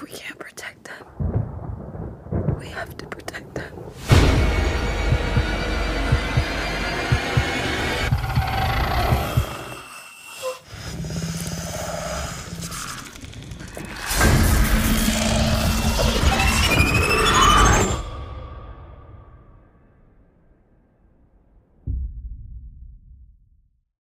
if we can't protect them, we have to protect them.